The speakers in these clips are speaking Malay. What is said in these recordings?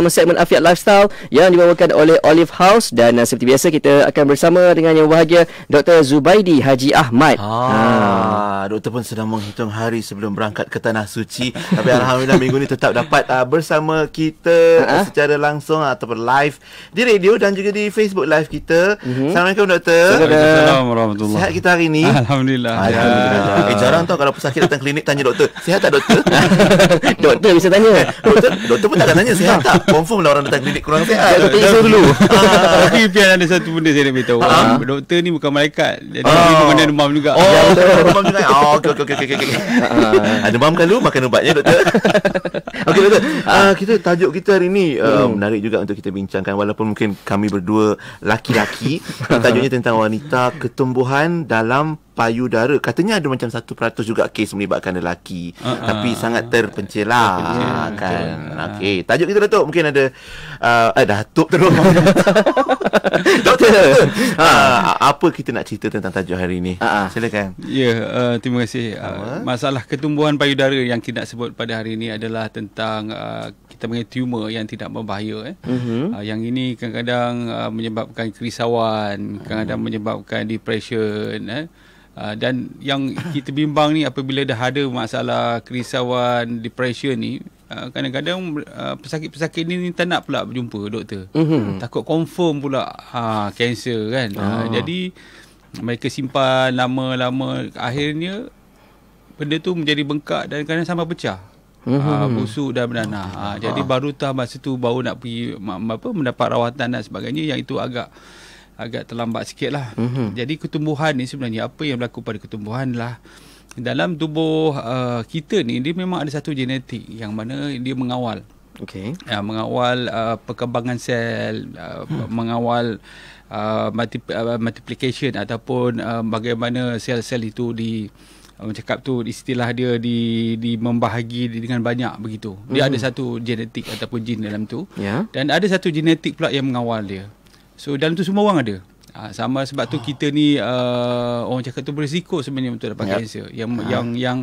bersama segmen Afiat Lifestyle yang dibawakan oleh Olive House dan uh, seperti biasa kita akan bersama dengan yang bahagia Dr. Zubaidi Haji Ahmad. Ah, ha. doktor pun sedang menghitung hari sebelum berangkat ke tanah suci. Tapi alhamdulillah minggu ni tetap dapat uh, bersama kita uh, secara langsung ataupun live di radio dan juga di Facebook live kita. Uh-huh. Assalamualaikum doktor. Assalamualaikum warahmatullahi. Sihat kita hari ini? Alhamdulillah. Alhamdulillah. Ya. Eh, jarang tau kalau pesakit datang klinik tanya doktor, sihat tak doktor? doktor bisa tanya. doktor, doktor pun takkan tanya sihat tak. Confirm lah orang datang klinik kurang sihat. Doktor isu dulu. Tapi biar ada satu benda saya nak beritahu. Doktor ni bukan malaikat. Jadi Ah. dia mengenai demam juga. Oh, ya, demam juga. Oh, okey okey okey okey okey. Ah, demam kan lu makan ubatnya doktor. okey doktor. Ah, kita tajuk kita hari ni uh, menarik juga untuk kita bincangkan walaupun mungkin kami berdua laki-laki. Tajuknya tentang wanita ketumbuhan dalam payudara. Katanya ada macam 1% juga kes melibatkan lelaki. Ah, ah. Tapi sangat terpencil lah Terpencil, kan. betul. Okey, tajuk kita Datuk mungkin ada uh, eh Datuk terus. doktor. Ah, apa kita nak cerita tentang tajuk hari ni? Ah, ah. Silakan. Ya, uh, terima kasih. Uh, masalah ketumbuhan payudara yang kita nak sebut pada hari ini adalah tentang uh, kita panggil tumor yang tidak berbahaya. Eh. Mhm. Uh, yang ini kadang-kadang uh, menyebabkan kerisauan, kadang-kadang menyebabkan depression. Eh. Uh, dan yang kita bimbang ni apabila dah ada masalah kerisauan, depression ni, uh, kadang-kadang uh, pesakit-pesakit ni, ni tak nak pula berjumpa doktor. Mhm. Takut confirm pula ha kanser kan. Ah. Ha, jadi mereka simpan lama-lama akhirnya benda tu menjadi bengkak dan kadang sampai pecah. Ha, busuk dan bernanah. Ha, jadi baru tah masa tu baru nak pergi apa mendapat rawatan dan sebagainya yang itu agak agak terlambat sikit lah. Mhm. Jadi ketumbuhan ni sebenarnya apa yang berlaku pada ketumbuhan lah dalam tubuh uh, kita ni dia memang ada satu genetik yang mana dia mengawal Okey. ya, mengawal uh, perkembangan sel, uh, hmm. mengawal uh, multi, uh, multiplication ataupun uh, bagaimana sel-sel itu di orang cakap tu istilah dia di di membahagi dengan banyak begitu. Dia hmm. ada satu genetik ataupun jin dalam tu. Ya. Dan ada satu genetik pula yang mengawal dia. So dalam tu semua orang ada. Ha, sama sebab tu kita ni uh, orang cakap tu berisiko sebenarnya untuk dapat Yep. kanser. Yang yang yang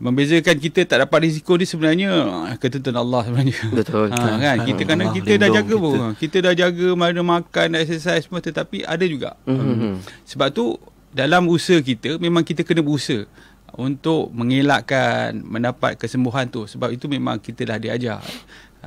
membezakan kita tak dapat risiko ni sebenarnya ketentuan Allah sebenarnya. Betul. Ha, kan kita kerana Allah kita dah jaga kita. pun. Kita dah jaga mana makan, exercise semua tetapi ada juga. Mhm. Sebab tu dalam usaha kita memang kita kena berusaha untuk mengelakkan mendapat kesembuhan tu sebab itu memang kita dah diajar.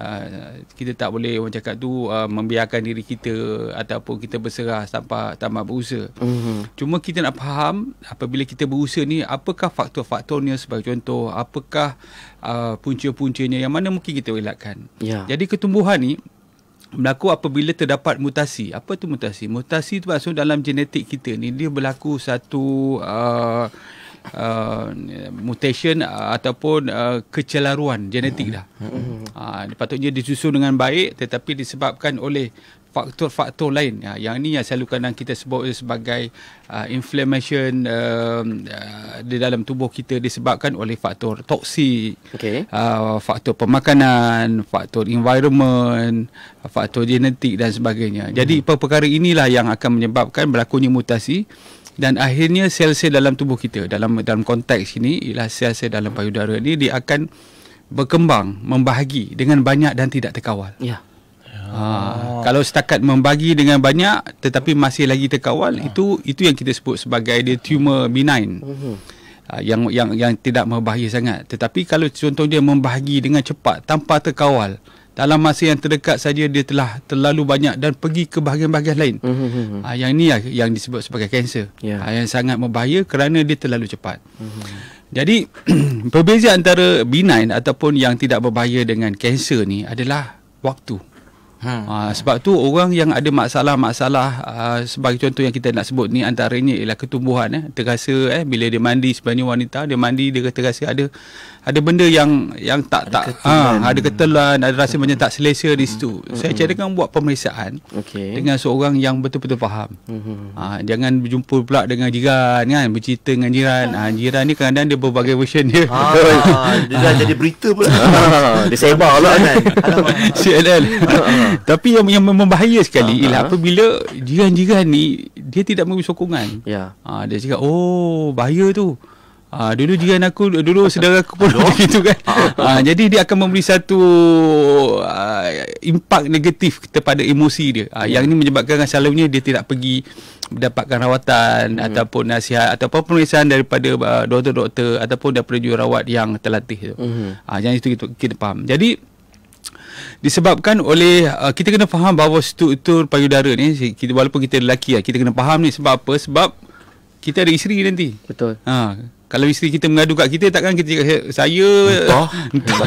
Uh, kita tak boleh orang cakap tu uh, membiarkan diri kita ataupun kita berserah tanpa tanpa berusaha. Mhm. Cuma kita nak faham apabila kita berusaha ni apakah faktor-faktornya sebagai contoh, apakah uh, punca-puncanya yang mana mungkin kita elakkan. Ya. Jadi ketumbuhan ni berlaku apabila terdapat mutasi. Apa tu mutasi? Mutasi tu maksud dalam genetik kita ni dia berlaku satu uh, uh, mutation uh, ataupun uh, kecelaruan genetik dah. Uh, patutnya disusun dengan baik tetapi disebabkan oleh faktor-faktor lain. Ya, yang ni yang selalu kadang kita sebut sebagai uh, inflammation uh, uh, di dalam tubuh kita disebabkan oleh faktor toksik, Okey. uh, faktor pemakanan, faktor environment, faktor genetik dan sebagainya. Hmm. Jadi perkara inilah yang akan menyebabkan berlakunya mutasi dan akhirnya sel-sel dalam tubuh kita dalam dalam konteks ini ialah sel-sel dalam payudara ni dia akan berkembang membahagi dengan banyak dan tidak terkawal. Ya. Ha, kalau setakat membagi dengan banyak tetapi masih lagi terkawal itu itu yang kita sebut sebagai dia tumor benign. Mhm. Ha, yang yang yang tidak berbahaya sangat. Tetapi kalau contohnya membahagi dengan cepat tanpa terkawal dalam masa yang terdekat saja dia telah terlalu banyak dan pergi ke bahagian-bahagian lain. Mhm. Ha, yang ini yang, yang disebut sebagai kanser. Ya. Ha, yang sangat berbahaya kerana dia terlalu cepat. Jadi perbezaan antara benign ataupun yang tidak berbahaya dengan kanser ni adalah waktu. Hmm. Ha, sebab tu orang yang ada masalah-masalah uh, sebagai contoh yang kita nak sebut ni antaranya ialah ketumbuhan eh terasa eh bila dia mandi sebenarnya wanita dia mandi dia terasa ada ada benda yang yang tak Ada tak ketelan. ha, ada ketelan ada rasa macam tak selesa di situ. Saya carikan buat pemeriksaan Okey. dengan seorang yang betul-betul faham. Mhm. Ha, jangan berjumpa pula dengan jiran kan bercerita dengan jiran. Ha, jiran ni kadang-kadang dia berbagai version dia. Ah, dia dah jadi berita pula. Dia sebar lah kan. Alamak. CNN. Tapi yang yang membahaya sekali Ah, ialah ah. apabila jiran-jiran ni dia tidak memberi sokongan. Ya. Ha, dia cakap, oh bahaya tu. Ah dulu jiran aku dulu saudara aku pun macam itu kan. Ah jadi dia akan memberi satu uh, impak negatif kepada emosi dia. Ah yang ini menyebabkan selalunya dia tidak pergi mendapatkan rawatan hmm. ataupun nasihat ataupun pemeriksaan daripada uh, doktor-doktor ataupun daripada jururawat yang terlatih tu. Hmm. Ah yang itu kita, kita faham. Jadi disebabkan oleh uh, kita kena faham bahawa struktur payudara ni kita walaupun kita lelaki lah, kita kena faham ni sebab apa? Sebab kita ada isteri nanti. Betul. Ha, kalau isteri kita mengadu kat kita takkan kita cakap saya Entah. entah.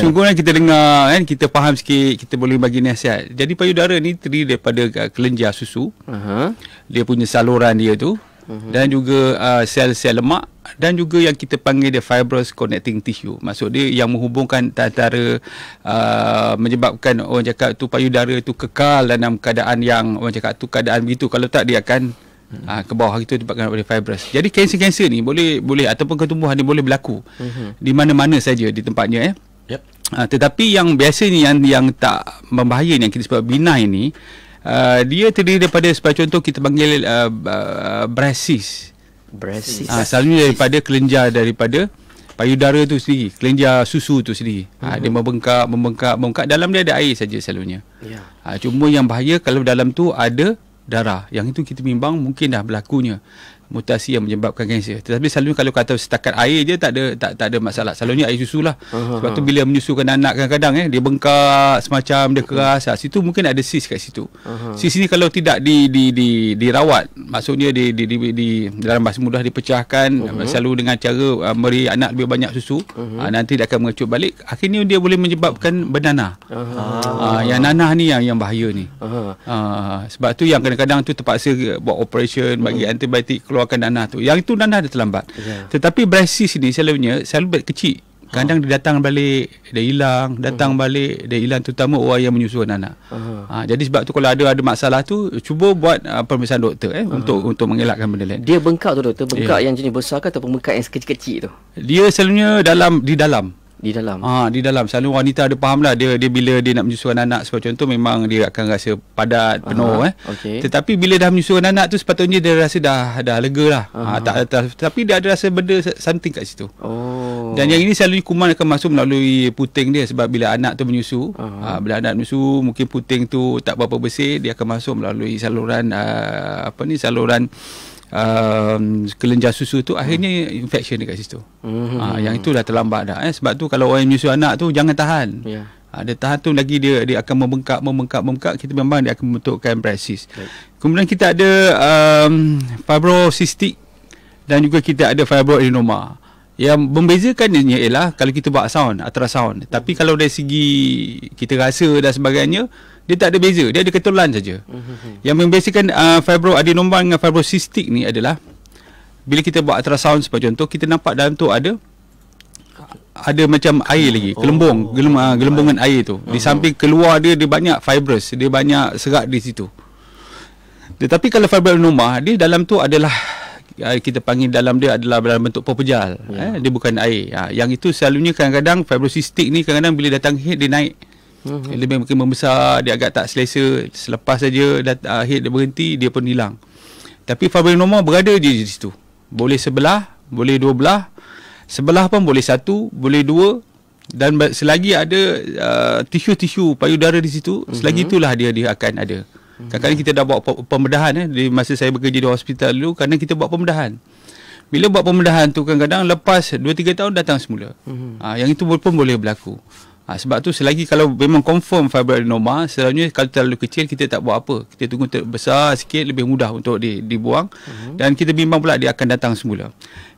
Sungguhnya kita dengar kan kita faham sikit kita boleh bagi nasihat. Jadi payudara ni terdiri daripada uh, kelenjar susu. Aha. Dia punya saluran dia tu uh-huh. dan juga uh, sel-sel lemak dan juga yang kita panggil dia fibrous connecting tissue. Maksud dia yang menghubungkan antara uh, menyebabkan orang cakap tu payudara tu kekal dalam keadaan yang orang cakap tu keadaan begitu. Kalau tak dia akan Hmm. Ha, ke bawah itu disebabkan oleh fibrous. Jadi kanser-kanser ni boleh boleh ataupun ketumbuhan ni boleh berlaku uh-huh. di mana-mana saja di tempatnya eh. Yep. Ha, tetapi yang biasa ni yang yang tak membahaya ni yang kita sebut benign ni uh, dia terdiri daripada sebagai contoh kita panggil uh, uh, cyst. Breast cyst. Ha, selalunya daripada kelenjar daripada payudara tu sendiri, kelenjar susu tu sendiri. Uh-huh. Ha, dia membengkak, membengkak, membengkak dalam dia ada air saja selalunya. Ya. Ha, cuma yang bahaya kalau dalam tu ada darah. Yang itu kita bimbang mungkin dah berlakunya mutasi yang menyebabkan kanser. Tetapi selalunya kalau kata setakat air je tak ada tak tak ada masalah. Selalunya air susu lah. Uh-huh. Sebab tu bila menyusukan anak kadang-kadang eh dia bengkak semacam dia keras. Uh-huh. situ mungkin ada sis kat situ. Uh-huh. Sis ni kalau tidak di di di dirawat, maksudnya di di di, di dalam bahasa mudah dipecahkan uh-huh. selalu dengan cara uh, beri anak lebih banyak susu, uh-huh. uh, nanti dia akan mengecup balik. Akhirnya dia boleh menyebabkan bernanah. Uh-huh. Uh, yang nanah ni yang yang bahaya ni. Uh, sebab tu yang kadang-kadang tu terpaksa buat operation bagi uh-huh. antibiotik keluarkan nanah tu. Yang itu nanah dia terlambat. Yeah. Tetapi breast cyst ni selalunya selalu kecil. Kadang dia datang balik, dia hilang, datang uh-huh. balik, dia hilang terutama orang yang menyusukan anak. Uh-huh. Ha, jadi sebab tu kalau ada ada masalah tu cuba buat uh, pemeriksaan doktor eh uh-huh. untuk untuk mengelakkan benda lain. Dia bengkak tu doktor, bengkak yeah. yang jenis besar ke ataupun bengkak yang kecil-kecil tu? Dia selalunya dalam di dalam di dalam. Ah ha, di dalam. Selalu wanita ada faham lah dia dia bila dia nak menyusukan anak sebagai contoh memang dia akan rasa padat penuh eh. Okay. Tetapi bila dah menyusukan anak tu sepatutnya dia rasa dah dah lega lah. Ha, tak, tak tapi dia ada rasa benda something kat situ. Oh. Dan yang ini selalu kuman akan masuk melalui puting dia sebab bila anak tu menyusu, ha, bila anak menyusu mungkin puting tu tak berapa bersih dia akan masuk melalui saluran uh, apa ni saluran um, kelenjar susu tu akhirnya infection dekat situ. Mm-hmm. Ha, yang itu dah terlambat dah eh sebab tu kalau orang menyusu anak tu jangan tahan. Yeah. Ha, dia tahan tu lagi dia dia akan membengkak membengkak membengkak kita memang dia akan membentukkan breast Right. Kemudian kita ada um, fibrocystic dan juga kita ada fibroadenoma. Yang membezakannya ialah kalau kita buat sound, ultrasound. Tapi kalau dari segi kita rasa dan sebagainya, dia tak ada beza dia ada ketulan saja mm-hmm. yang membezakan uh, fibroadenoma dengan fibrocystic ni adalah bila kita buat ultrasound sebagai contoh kita nampak dalam tu ada ada macam air lagi gelembung oh. gelem, uh, gelembungan air tu uh-huh. di samping keluar dia dia banyak fibrous dia banyak serat di situ tetapi kalau fibroadenoma dia dalam tu adalah uh, kita panggil dalam dia adalah dalam bentuk pepejal. Yeah. eh dia bukan air. Uh, yang itu selalunya kadang-kadang fibrocystic ni kadang-kadang bila datang head dia naik. Uh-huh. lebih mungkin membesar dia agak tak selesa selepas saja dah uh, head dia berhenti dia pun hilang. Tapi fibroadenoma berada di situ. Boleh sebelah boleh dua belah. Sebelah pun boleh satu boleh dua. Dan selagi ada uh, tisu-tisu payudara di situ uh-huh. selagi itulah dia dia akan ada kadang-kadang kita dah buat pembedahan eh, di masa saya bekerja di hospital dulu kerana kita buat pembedahan bila buat pembedahan tu kadang-kadang lepas 2-3 tahun datang semula ha, yang itu pun boleh berlaku Ha, sebab tu selagi kalau memang confirm fibroadenoma, selalunya kalau terlalu kecil kita tak buat apa. Kita tunggu besar sikit lebih mudah untuk di, dibuang uh-huh. dan kita bimbang pula dia akan datang semula.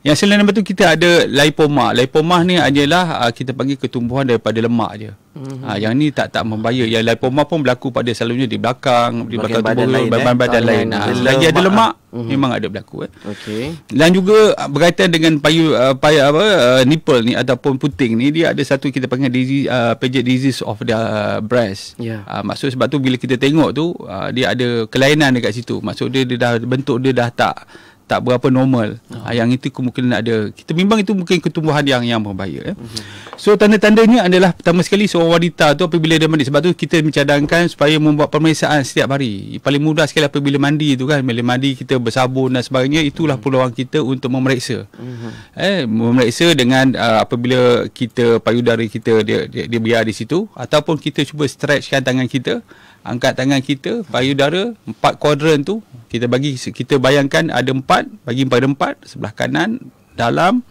Yang selain itu kita ada lipoma. Lipoma ni adalah uh, kita panggil ketumbuhan daripada lemak je. Mm-hmm. Ha, yang ni tak tak membahaya. Yang lipoma pun berlaku pada selalunya di belakang, di belakang tubuh, badan lain, badan, eh? badan lain. Ha, selagi ada lemak, mm-hmm. memang ada berlaku. Eh. Okay. Dan juga berkaitan dengan payu, uh, payu apa, uh, nipple ni ataupun puting ni, dia ada satu kita panggil disease, uh, paget disease of the uh, breast. Yeah. Uh, maksud sebab tu bila kita tengok tu, uh, dia ada kelainan dekat situ. Maksud dia, dia dah bentuk dia dah tak tak berapa normal. Oh. Yang itu kemungkinan ada. Kita bimbang itu mungkin ketumbuhan yang yang berbahaya. Eh. Uh-huh. So tanda-tandanya adalah pertama sekali seorang wanita tu apabila dia mandi sebab tu kita mencadangkan supaya membuat pemeriksaan setiap hari. Paling mudah sekali apabila mandi tu kan bila mandi kita bersabun dan sebagainya itulah peluang kita untuk memeriksa. Mm-hmm. Eh memeriksa dengan uh, apabila kita payudara kita dia, dia dia biar di situ ataupun kita cuba stretchkan tangan kita angkat tangan kita payudara empat kuadran tu kita bagi kita bayangkan ada empat bagi pada empat sebelah kanan dalam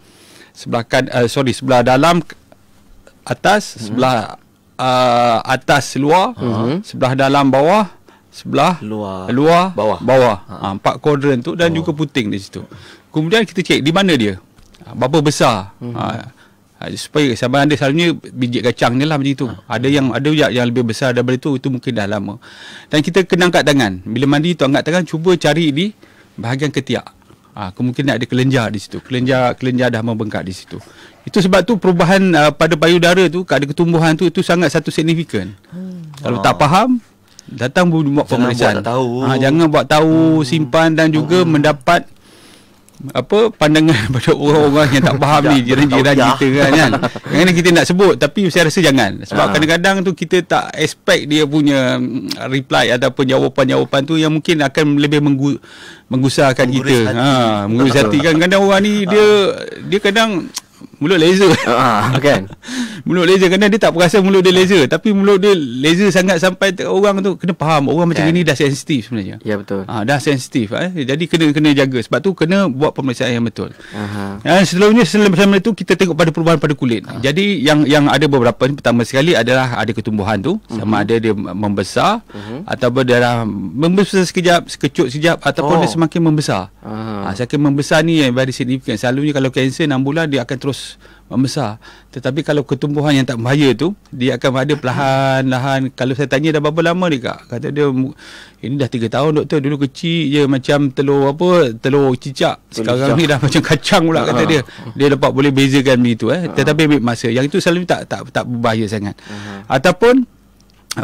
sebelah kan uh, sorry sebelah dalam atas hmm. sebelah uh, atas luar hmm. sebelah dalam bawah sebelah luar luar bawah bawah ha. Ha, empat kuadran tu dan oh. juga puting di situ kemudian kita cek di mana dia ha, berapa besar hmm. ha, supaya sama ada selalunya biji kacang ni lah macam tu ha. ada yang ada yang, yang lebih besar daripada itu itu mungkin dah lama dan kita kena angkat tangan bila mandi tu angkat tangan cuba cari di bahagian ketiak ha, kemungkinan ada kelenjar di situ kelenjar kelenjar dah membengkak di situ itu sebab tu perubahan uh, pada payudara tu, ada ketumbuhan tu itu sangat satu signifikan. Hmm. Kalau oh. tak faham, datang buat pemeriksaan. Buat tahu. Ha, jangan buat tahu, hmm. simpan dan juga hmm. mendapat apa pandangan pada orang-orang yang tak faham ni jiran-jiran kita kan kan. Yang kita nak sebut tapi saya rasa jangan. Sebab ha. kadang-kadang tu kita tak expect dia punya mm, reply ataupun jawapan-jawapan tu yang mungkin akan lebih menggu, menggusarkan kita. Hati. Ha, menggusar hati kan kadang orang ni dia dia kadang mulut laser. Ah, kan. mulut laser kerana dia tak perasan mulut dia laser tapi mulut dia laser sangat sampai orang tu kena faham orang macam kan. ini dah sensitif sebenarnya. Ya betul. Ah, dah sensitif eh. Jadi kena kena jaga sebab tu kena buat pemeriksaan yang betul. Aha. Dan selanjutnya selain itu kita tengok pada perubahan pada kulit. Aha. Jadi yang yang ada beberapa ni pertama sekali adalah ada ketumbuhan tu uh-huh. sama ada dia membesar uh-huh. ataupun dia dah membesar sekejap, sekecut sekejap ataupun oh. dia semakin membesar. Ah, semakin membesar ni yang very significant. Selalunya kalau kanser 6 bulan dia akan terus membesar. Tetapi kalau ketumbuhan yang tak bahaya tu, dia akan ada perlahan-lahan. Kalau saya tanya dah berapa lama ni kak? Kata dia, ini dah 3 tahun doktor. Dulu kecil je macam telur apa, telur cicak. Sekarang ni dah macam kacang pula kata dia. Dia dapat boleh bezakan begitu. Eh. Tetapi ambil masa. Yang itu selalu tak tak tak berbahaya sangat. Ataupun,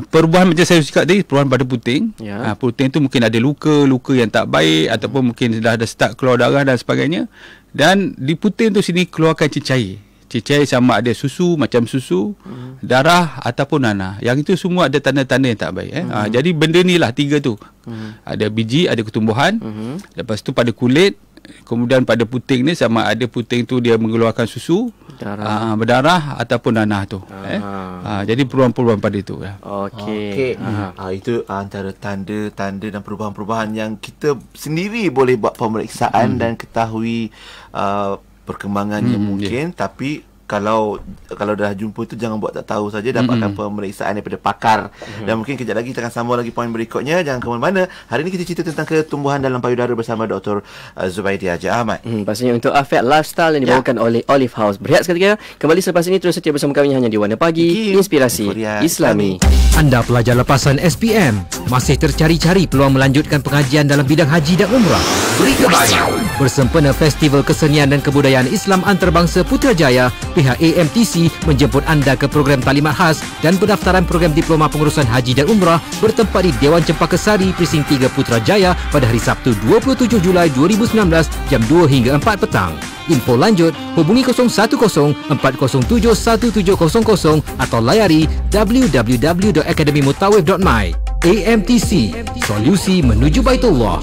perubahan macam saya cakap tadi perubahan pada puting ya. ha, puting tu mungkin ada luka luka yang tak baik hmm. ataupun mungkin dah ada start keluar darah dan sebagainya dan di puting tu sini keluarkan cecair cecair sama ada susu macam susu hmm. darah ataupun nanah yang itu semua ada tanda-tanda yang tak baik eh? ha, hmm. ha, jadi benda ni lah tiga tu hmm. ada biji ada ketumbuhan hmm. lepas tu pada kulit kemudian pada puting ni sama ada puting tu dia mengeluarkan susu darah. Uh, berdarah ataupun nanah tu uh eh uh, jadi perubahan-perubahan pada itu ya okey okay. uh. uh, itu antara tanda-tanda dan perubahan-perubahan yang kita sendiri boleh buat pemeriksaan hmm. dan ketahui uh, perkembangannya hmm, mungkin yeah. tapi kalau kalau dah jumpa tu jangan buat tak tahu saja dapatkan mm-hmm. pemeriksaan daripada pakar. Mm-hmm. dan mungkin kejap lagi kita akan sambung lagi poin berikutnya. Jangan ke mana-mana. Hari ini kita cerita tentang ketumbuhan dalam payudara bersama Dr. Uh, Zubaidi Haji Ahmad. Hmm, pastinya untuk Afet Lifestyle yang ya. dibawakan ya. oleh Olive House. Berehat seketika kembali selepas ini terus setia bersama kami hanya di Warna Pagi. Inspirasi Islami. Anda pelajar lepasan SPM masih tercari-cari peluang melanjutkan pengajian dalam bidang haji dan umrah. Berita baik bersempena Festival Kesenian dan Kebudayaan Islam Antarabangsa Putrajaya pihak AMTC menjemput anda ke program talimat khas dan pendaftaran program Diploma Pengurusan Haji dan Umrah bertempat di Dewan Cempaka Sari, Presin 3 Putrajaya pada hari Sabtu 27 Julai 2019 jam 2 hingga 4 petang. Info lanjut hubungi 010-407-1700 atau layari www.academymutawif.my AMTC, solusi menuju Baitullah.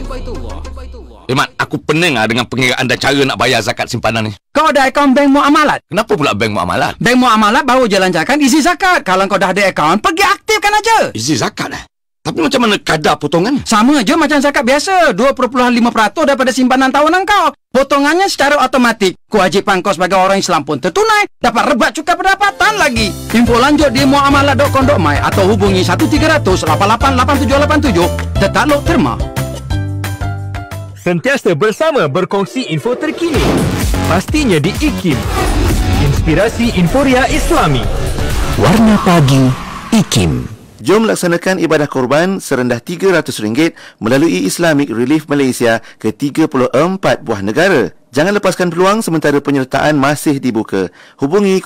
Eh Mat, aku pening lah dengan pengiraan dan cara nak bayar zakat simpanan ni. Kau ada akaun bank muamalat? Kenapa pula bank muamalat? Bank muamalat baru je lancarkan isi zakat. Kalau kau dah ada akaun, pergi aktifkan aja. Isi zakat eh? Tapi macam mana kadar potongan? Sama je macam zakat biasa. 2.5% daripada simpanan tahunan kau. Potongannya secara automatik. Kewajipan kau sebagai orang Islam pun tertunai. Dapat rebat cukai pendapatan lagi. Info lanjut di muamalat.com.my atau hubungi 1300 888787. Tetap lo terma sentiasa bersama berkongsi info terkini. Pastinya di IKIM. Inspirasi Inforia Islami. Warna Pagi IKIM. Jom laksanakan ibadah korban serendah RM300 melalui Islamic Relief Malaysia ke 34 buah negara. Jangan lepaskan peluang sementara penyertaan masih dibuka. Hubungi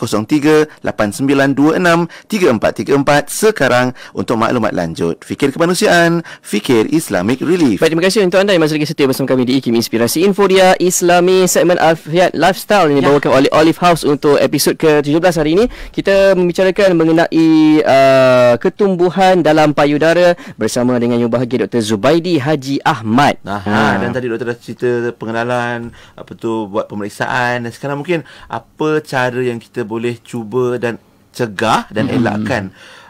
03-8926-3434 sekarang untuk maklumat lanjut. Fikir kemanusiaan, fikir Islamic Relief. Baik, terima kasih untuk anda yang masih lagi setia bersama kami di IKIM Inspirasi Info Dia Islami segmen Alfiat Lifestyle yang dibawakan oleh Olive House untuk episod ke-17 hari ini. Kita membicarakan mengenai uh, ketumbuhan dalam payudara bersama dengan yang bahagia Dr. Zubaidi Haji Ahmad. Aha, ha. dan tadi doktor dah cerita pengenalan apa tu buat pemeriksaan dan sekarang mungkin apa cara yang kita boleh cuba dan cegah dan hmm. elakkan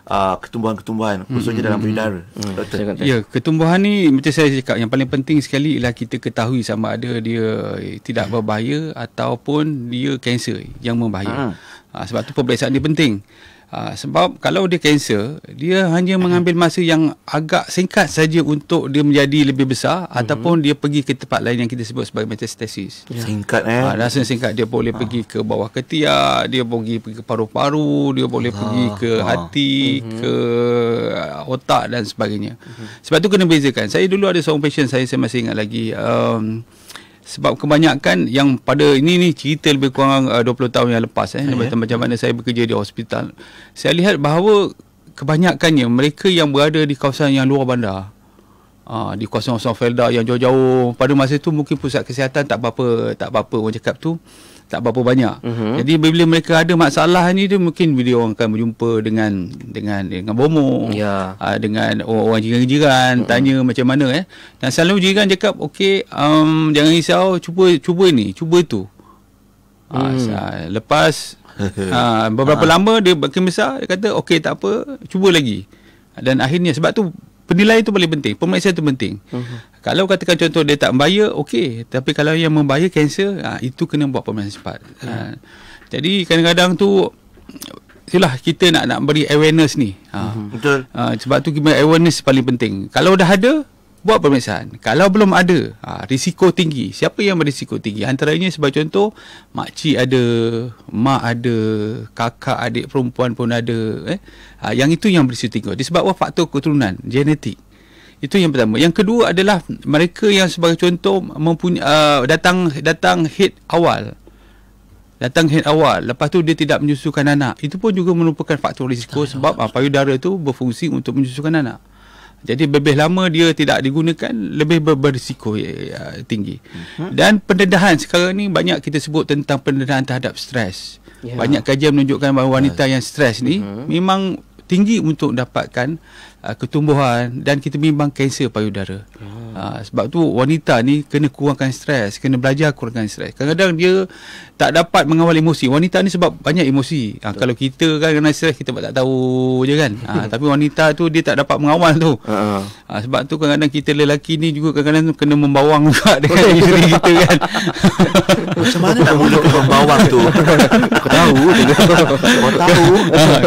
uh, ketumbuhan-ketumbuhan khususnya hmm. dalam payudara. Hmm. Doktor. Ya, ketumbuhan ni macam saya cakap yang paling penting sekali ialah kita ketahui sama ada dia tidak berbahaya ataupun dia kanser yang membahaya. Hmm. Uh, sebab tu pemeriksaan dia penting. Ha, sebab kalau dia kanser, dia hanya mengambil masa yang agak singkat saja untuk dia menjadi lebih besar mm-hmm. ataupun dia pergi ke tempat lain yang kita sebut sebagai metastasis. Yeah. Singkat eh. Ha, rasa singkat dia boleh ha. pergi ke bawah ketiak, dia boleh pergi ke paru-paru, dia boleh ha. pergi ke ha. hati, mm-hmm. ke otak dan sebagainya. Mm-hmm. Sebab tu kena bezakan. Saya dulu ada seorang patient saya saya masih ingat lagi um, sebab kebanyakan yang pada ini ni cerita lebih kurang uh, 20 tahun yang lepas eh yeah. macam mana saya bekerja di hospital saya lihat bahawa kebanyakannya mereka yang berada di kawasan yang luar bandar uh, di kawasan-kawasan Felda yang jauh-jauh pada masa itu mungkin pusat kesihatan tak apa-apa tak apa-apa orang cakap tu tak berapa banyak. Uh-huh. Jadi bila mereka ada masalah ni tu mungkin bila orang akan berjumpa dengan dengan dengan bomo. Ya. Yeah. dengan orang jiran-jiran uh-huh. tanya macam mana eh. Dan selalu jiran cakap okey um, jangan risau cuba cuba ni, cuba tu. Hmm. Uh, lepas uh, beberapa uh lama dia makin besar dia kata okey tak apa cuba lagi. Dan akhirnya sebab tu penilaian itu paling penting pemeriksaan itu penting uh-huh. kalau katakan contoh dia tak membayar okey tapi kalau yang membayar kanser ha, itu kena buat pemeriksaan cepat uh-huh. ha. jadi kadang-kadang tu itulah kita nak nak beri awareness ni ha. uh-huh. betul ha, sebab tu awareness paling penting kalau dah ada buat pemeriksaan. Kalau belum ada, ha, risiko tinggi. Siapa yang berisiko tinggi? Antaranya sebagai contoh, makcik ada, mak ada, kakak adik perempuan pun ada. Eh? Ha, yang itu yang berisiko tinggi. Disebabkan faktor keturunan, genetik. Itu yang pertama. Yang kedua adalah mereka yang sebagai contoh mempunyai uh, datang datang head awal. Datang head awal. Lepas tu dia tidak menyusukan anak. Itu pun juga merupakan faktor risiko sebab uh, payudara itu berfungsi untuk menyusukan anak. Jadi lebih lama dia tidak digunakan lebih ber- berisiko ya, tinggi. Uh-huh. Dan pendedahan sekarang ni banyak kita sebut tentang pendedahan terhadap stres. Yeah. Banyak kajian menunjukkan bahawa wanita yang stres ni uh-huh. memang tinggi untuk dapatkan uh, ketumbuhan dan kita bimbang kanser payudara. Oh. Uh, sebab tu wanita ni kena kurangkan stres, kena belajar kurangkan stres. Kadang-kadang dia tak dapat mengawal emosi. Wanita ni sebab banyak emosi. Uh, kalau kita kan kena stres kita tak tahu je kan. Uh, tapi wanita tu dia tak dapat mengawal tu. Uh, uh, sebab tu kadang-kadang kita lelaki ni juga kadang-kadang kena membawang juga dengan isteri kita kan. Macam mana nak mulakan membawang tu? Aku tahu. Kau tahu.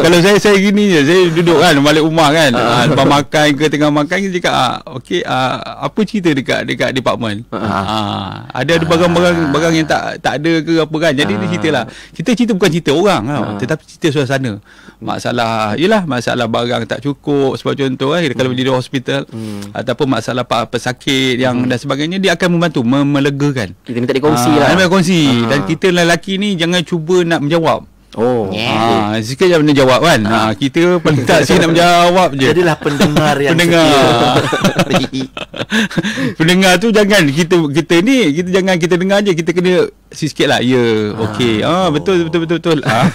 Kalau saya saya gini je, saya duduk kan balik rumah kan. Lepas makan ke tengah makan kita cakap ah okey ah, apa cerita dekat dekat department? Uh ah ada ada barang-barang barang yang tak tak ada ke apa kan? Jadi uh ni ceritalah kita cerita bukan cerita orang tau uh tetapi cerita suasana. Masalah yalah masalah barang tak cukup sebab contoh eh kalau di hospital hmm. ataupun masalah pesakit yang hmm. dan sebagainya dia akan membantu melegakan. Kita minta dikongsi lah. minta kongsi uh dan kita lelaki ni jangan cuba nak menjawab Oh. Yeah. Ha, sikit je benda jawab kan. Ha, kita paling tak sih nak menjawab je. Jadilah pendengar yang pendengar. pendengar tu jangan kita kita ni kita jangan kita dengar je kita kena sikit lah ya yeah, okey. Ah, ah betul betul betul betul. Ah.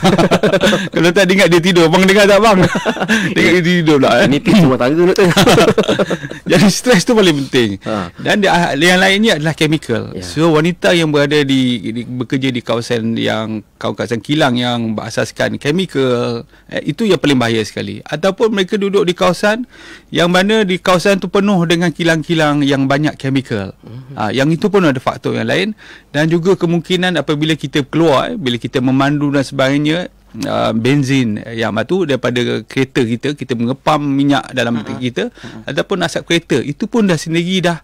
kalau tak dengar dia tidur. Bang dengar tak bang? Dengar dia tidur pula. Eh. ni tidur rumah tangga tu. Jadi stres tu paling penting. Ha. dan dia, yang lainnya adalah chemical. Yeah. so wanita yang berada di, di bekerja di kawasan yang kawasan kilang yang berasaskan chemical eh, itu yang paling bahaya sekali. Ataupun mereka duduk di kawasan yang mana di kawasan tu penuh dengan kilang-kilang yang banyak chemical. Mm-hmm. ah, yang itu pun ada faktor yang lain. Dan juga kemungkinan kemungkinan apabila kita keluar eh, bila kita memandu dan sebagainya uh, benzin yang batu daripada kereta kita kita mengepam minyak dalam uh-huh. kita uh-huh. ataupun asap kereta itu pun dah sendiri dah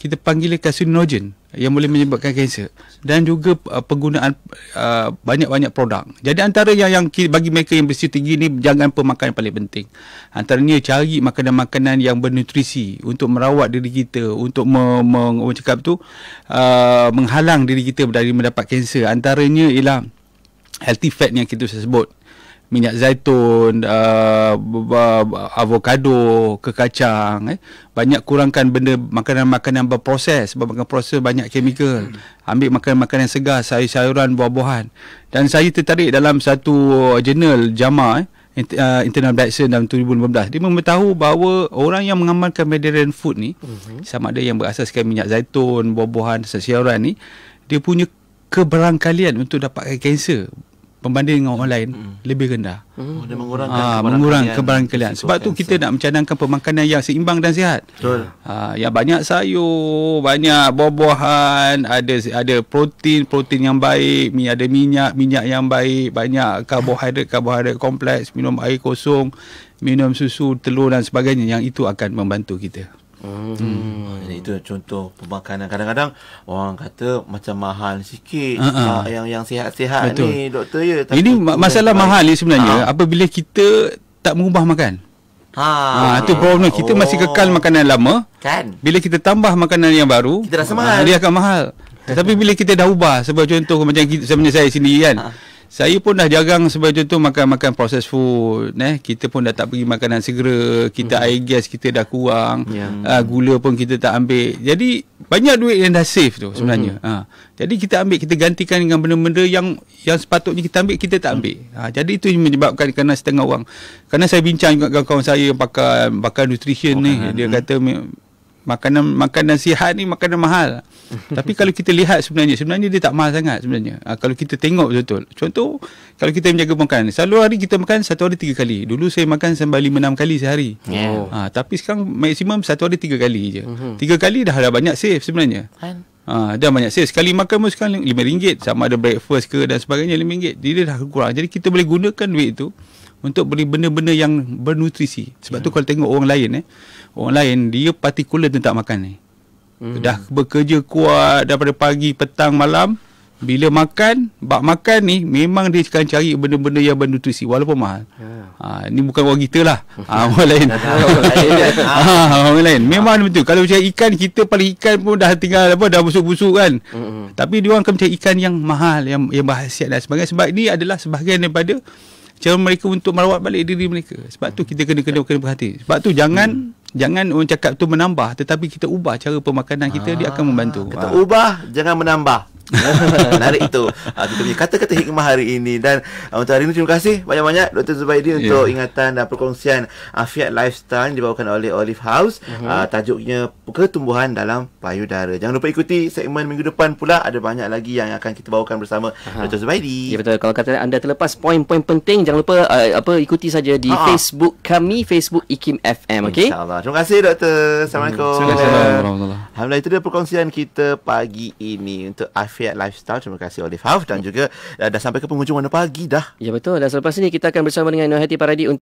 kita panggil carcinogen yang boleh menyebabkan kanser dan juga uh, penggunaan uh, banyak-banyak produk. Jadi antara yang yang bagi mereka yang bersih tinggi ni jangan pemakanan paling penting. Antaranya cari makanan-makanan yang bernutrisi untuk merawat diri kita, untuk me, me, tu uh, menghalang diri kita dari mendapat kanser. Antaranya ialah healthy fat yang kita sebut minyak zaitun, uh, b- avocado, kekacang, eh. banyak kurangkan benda makanan-makanan berproses, sebab makan proses banyak chemical. Ambil makanan-makanan segar, sayur-sayuran, buah-buahan. Dan saya tertarik dalam satu jurnal JAMA eh, uh, Internal Medicine dalam 2015 dia memberitahu bahawa orang yang mengamalkan Mediterranean food ni uh-huh. sama ada yang berasaskan minyak zaitun, buah-buahan, sayuran ni dia punya keberangkalian untuk dapatkan kanser berbanding dengan orang lain hmm. lebih rendah. Oh, dia mengurangkan Ah, mengurang keberangkalian. Sebab tu kita nak mencadangkan pemakanan yang seimbang dan sihat. Betul. Ha, yang banyak sayur, banyak buah-buahan, ada ada protein, protein yang baik, ada minyak, minyak yang baik, banyak karbohidrat, karbohidrat kompleks, minum air kosong, minum susu, telur dan sebagainya yang itu akan membantu kita. Hmm. Jadi itu contoh pemakanan. Kadang-kadang orang kata macam mahal sikit Ha-ha. uh, yang yang sihat-sihat Betul. ni doktor ya. Ini ma- masalah mahal ni sebenarnya Ha. apabila kita tak mengubah makan. Ha. Ha, itu problem kita masih kekal makanan lama. Kan? Bila kita tambah makanan yang baru, Kita rasa ah, mahal. Dia akan mahal. Tetapi bila kita dah ubah, sebagai contoh macam kita, sebenarnya saya sendiri kan. Ha. Saya pun dah jarang sebagai contoh makan-makan processed food. Eh. Kita pun dah tak pergi makanan segera. Kita air gas kita dah kurang. Ya. Ah, gula pun kita tak ambil. Jadi banyak duit yang dah save tu sebenarnya. Ha. Jadi kita ambil, kita gantikan dengan benda-benda yang yang sepatutnya kita ambil, kita tak ambil. Ha. Jadi itu menyebabkan kerana setengah orang. Kerana saya bincang juga dengan kawan saya yang pakar, pakar nutrition ni. Dia kata me- makanan makanan sihat ni makanan mahal. Tapi kalau kita lihat sebenarnya sebenarnya dia tak mahal sangat sebenarnya. Ha, kalau kita tengok betul-betul. Contoh kalau kita menjaga makan, selalu hari kita makan satu hari tiga kali. Dulu saya makan sampai lima enam kali sehari. Yeah. Ha, tapi sekarang maksimum satu hari tiga kali je. Tiga kali dah ada banyak save sebenarnya. Kan? Ha, dah banyak save. Sekali makan pun sekarang RM5 sama ada breakfast ke dan sebagainya RM5. Jadi dia dah kurang. Jadi kita boleh gunakan duit tu untuk beli benda-benda yang bernutrisi. Sebab tu kalau tengok orang lain eh, orang lain dia partikular tentang makan ni. Hmm. Dah bekerja kuat daripada pagi, petang, malam. Bila makan, bak makan ni memang dia akan cari benda-benda yang bernutrisi walaupun mahal. Ha, ni bukan orang kita lah. Ha, orang lain. ha, orang lain. Memang betul. Kalau macam ikan, kita paling ikan pun dah tinggal apa dah busuk-busuk kan. Tapi dia orang akan mencari ikan yang mahal, yang yang berhasiat dan sebagainya. Sebab ini adalah sebahagian daripada cara mereka untuk merawat balik diri mereka. Sebab tu kita kena kena kena berhati. Sebab tu jangan jangan orang cakap tu menambah tetapi kita ubah cara pemakanan kita dia akan membantu. Kita Ha. ubah jangan menambah. Menarik itu uh, Kita punya kata-kata hikmah hari ini. Dan uh, untuk hari ini terima kasih Banyak-banyak Dr. Zubaidi Untuk ingatan dan perkongsian Afiat Lifestyle Yang dibawakan oleh Olive House. Uh, Tajuknya Ketumbuhan dalam payudara. Jangan lupa ikuti segmen minggu depan pula. Ada banyak lagi yang akan kita bawakan bersama Dr. Zubaidi Ya betul. Kalau kata anda terlepas poin-poin penting, jangan lupa uh, apa ikuti saja di Ha. Facebook kami, Facebook IKIM FM, okey? InsyaAllah. Terima kasih doktor. Assalamualaikum. Assalamualaikum warahmatullahi Alhamdulillah itu dia perkongsian kita pagi ini Untuk Afiat Lifestyle. Terima kasih Olive House Dan juga uh, dah sampai ke penghujung mana pagi dah. Ya betul. Dan selepas ini kita akan bersama dengan Nur Hati Paradi untuk